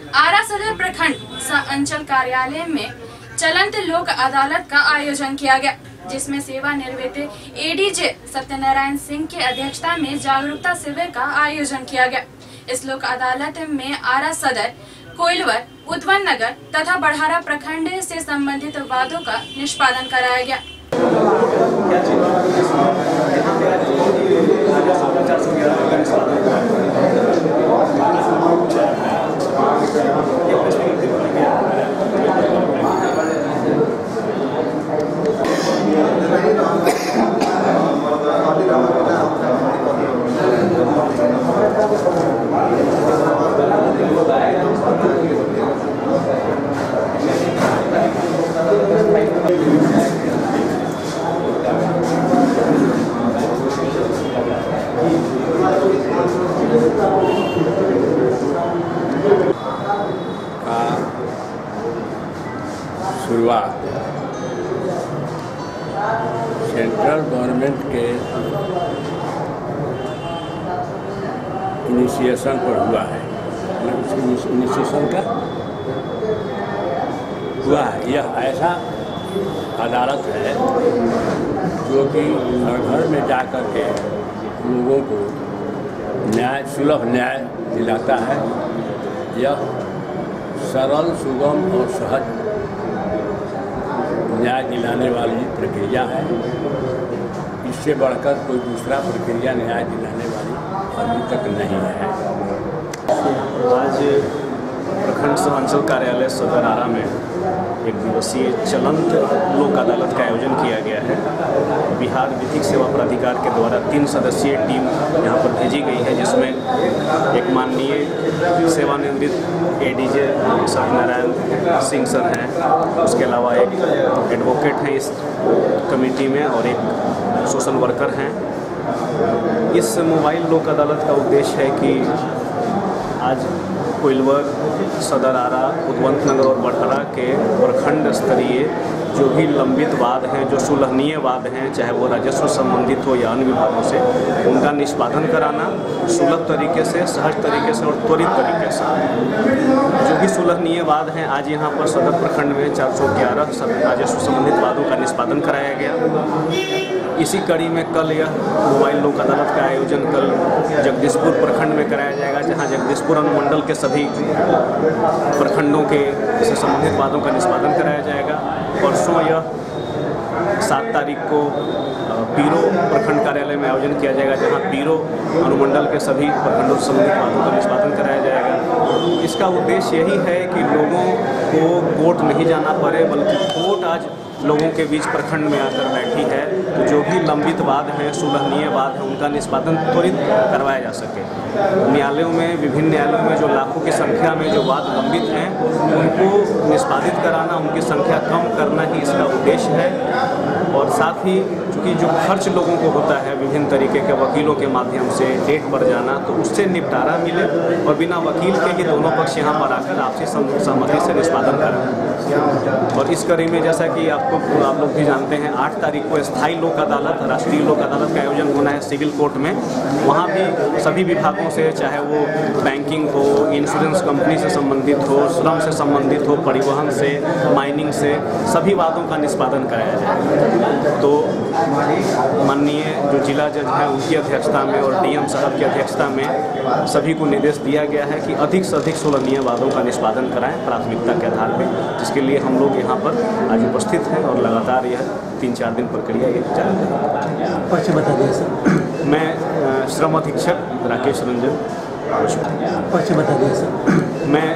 आरा सदर प्रखंड अंचल कार्यालय में चलंत लोक अदालत का आयोजन किया गया, जिसमें सेवानिवृत्त एडीजे सत्यनारायण सिंह की अध्यक्षता में जागरूकता शिविर का आयोजन किया गया। इस लोक अदालत में आरा सदर, कोइलवर, उद्वन नगर तथा बढ़ारा प्रखंड से संबंधित वादों का निष्पादन कराया गया। का शुरुआत। सेंट्रल गवर्नमेंट के इनिशिएशन पर हुआ है। इनिशिएशन का हुआ है। यह ऐसा अदालत है जो कि हर घर में जा कर के लोगों को न्याय, सुलभ न्याय दिलाता है। यह सरल, सुगम और सहज न्याय दिलाने वाली प्रक्रिया है। इससे बढ़कर कोई दूसरा प्रक्रिया न्याय दिलाने वाली अभी तक नहीं है। आज प्रखंड सह कार्यालय सदर आरा में एक दिवसीय चलंत लोक अदालत का आयोजन किया गया है। बिहार विधिक सेवा प्राधिकार के द्वारा तीन सदस्यीय टीम यहाँ पर भेजी गई है, जिसमें एक माननीय सेवानिवृत्त एडीजे सत्यनारायण सिंह सर हैं। उसके अलावा एक एडवोकेट हैं इस कमेटी में और एक सोशल वर्कर हैं। इस मोबाइल लोक अदालत का उद्देश्य है कि आज कोइलवर सदर आरा उद्वंत नगर और बढ़हरा के प्रखंड स्तरीय जो भी लंबित वाद हैं, जो सुलहनीय वाद हैं, चाहे वो राजस्व संबंधित हो या अन्य विभागों से, उनका निष्पादन कराना सुलभ तरीके से, सहज तरीके से और त्वरित तरीके से। जो भी सुलहनीय वाद हैं, आज यहाँ पर सदर प्रखंड में चार सौ ग्यारह राजस्व संबंधित वादों का निष्पादन कराया गया। इसी कड़ी में कल यह मोबाइल लोक अदालत का आयोजन कल जगदीशपुर प्रखंड में कराया जाएगा, जहाँ जगदीशपुर अनुमंडल के सभी प्रखंडों के से संबंधित वादों का निष्पादन कराया जाएगा। परसों यह सात तारीख को पीरो प्रखंड कार्यालय में आयोजन किया जाएगा, जहाँ पीरो अनुमंडल के सभी प्रखंडों से संबंधित वादों का निष्पादन कराया जाएगा। इसका उद्देश्य यही है कि लोगों को कोर्ट नहीं जाना पड़े, बल्कि कोर्ट आज लोगों के बीच प्रखंड में आकर बैठी है। तो जो भी लंबित वाद हैं सुलहनीय वाद हैं, उनका निष्पादन त्वरित करवाया जा सके। न्यायालयों में, विभिन्न न्यायालयों में जो लाखों की संख्या में जो वाद लंबित हैं, उनको निष्पादित कराना, उनकी संख्या कम करना ही इसका उद्देश्य है। साथ ही चूँकि जो खर्च लोगों को होता है विभिन्न तरीके के वकीलों के माध्यम से डेट पर जाना तो उससे निपटारा मिले और बिना वकील के ही दोनों पक्ष यहाँ पर आकर आपसी सहमति से निष्पादन करें। और इस कड़ी में जैसा कि आपको, आप लोग भी जानते हैं, आठ तारीख को स्थायी लोक अदालत, राष्ट्रीय लोक अदालत का आयोजन होना है सिविल कोर्ट में। वहाँ भी सभी विभागों से, चाहे वो बैंकिंग हो, इंश्योरेंस कंपनी से संबंधित हो, श्रम से संबंधित हो, परिवहन से, माइनिंग से, सभी वादों का निष्पादन कराया जाए। तो माननीय जो जिला जज हैं उनकी अध्यक्षता में और डीएम साहब की अध्यक्षता में सभी को निर्देश दिया गया है कि अधिक से अधिक सुलभनीय वादों का निष्पादन कराएँ प्राथमिकता के आधार पर जिसके लिए हम लोग यहाँ पर आज उपस्थित हैं और लगातार यह तीन चार दिन प्रक्रिया ये जारी रहेगी पर्चे बता दिए सर? मैं श्रम अधीक्षक राकेश रंजन। पर्चे बता दिए सर? मैं